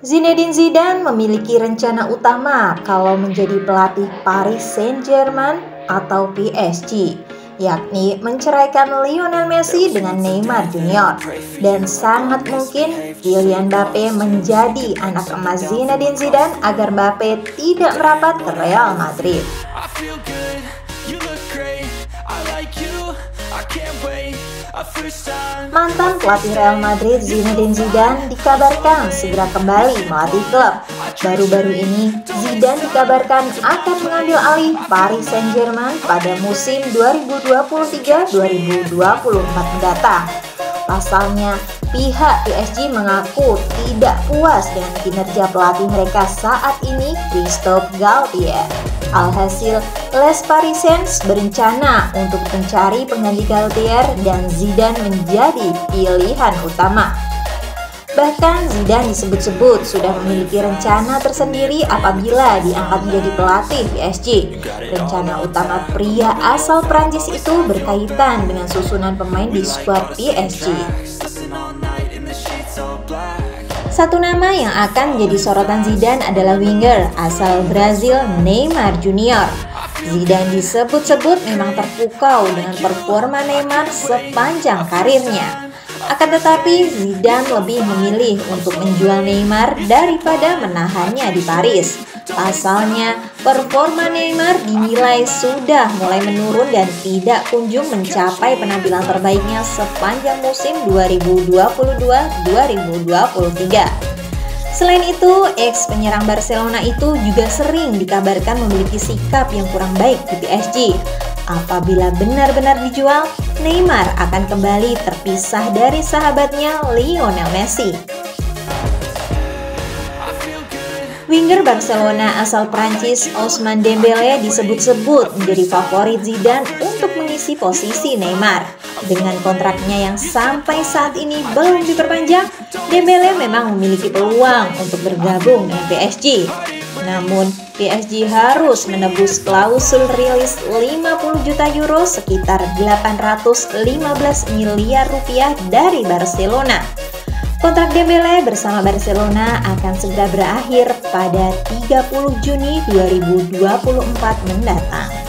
Zinedine Zidane memiliki rencana utama kalau menjadi pelatih Paris Saint-Germain atau PSG, yakni menceraikan Lionel Messi dengan Neymar Junior. Dan sangat mungkin Kylian Mbappe menjadi anak emas Zinedine Zidane agar Mbappe tidak merapat ke Real Madrid. Mantan pelatih Real Madrid Zinedine Zidane dikabarkan segera kembali melatih klub. Baru-baru ini, Zidane dikabarkan akan mengambil alih Paris Saint-Germain pada musim 2023-2024 mendatang. Pasalnya, pihak PSG mengaku tidak puas dengan kinerja pelatih mereka saat ini, Christophe Galtier. Alhasil, Les Parisiens berencana untuk mencari pengganti Galtier dan Zidane menjadi pilihan utama. Bahkan Zidane disebut-sebut sudah memiliki rencana tersendiri apabila diangkat menjadi pelatih PSG. Rencana utama pria asal Prancis itu berkaitan dengan susunan pemain di skuad PSG. Satu nama yang akan menjadi sorotan Zidane adalah winger asal Brazil Neymar Junior. Zidane disebut-sebut memang terpukau dengan performa Neymar sepanjang karirnya. Akan tetapi Zidane lebih memilih untuk menjual Neymar daripada menahannya di Paris. Pasalnya, performa Neymar dinilai sudah mulai menurun dan tidak kunjung mencapai penampilan terbaiknya sepanjang musim 2022-2023. Selain itu, ex penyerang Barcelona itu juga sering dikabarkan memiliki sikap yang kurang baik di PSG. Apabila benar-benar dijual, Neymar akan kembali terpisah dari sahabatnya Lionel Messi. Winger Barcelona asal Prancis Ousmane Dembele disebut-sebut menjadi favorit Zidane untuk mengisi posisi Neymar. Dengan kontraknya yang sampai saat ini belum diperpanjang, Dembele memang memiliki peluang untuk bergabung dengan PSG. Namun, PSG harus menebus klausul rilis 50 juta euro sekitar 815 miliar rupiah dari Barcelona. Kontrak Dembele bersama Barcelona akan segera berakhir pada 30 Juni 2024 mendatang.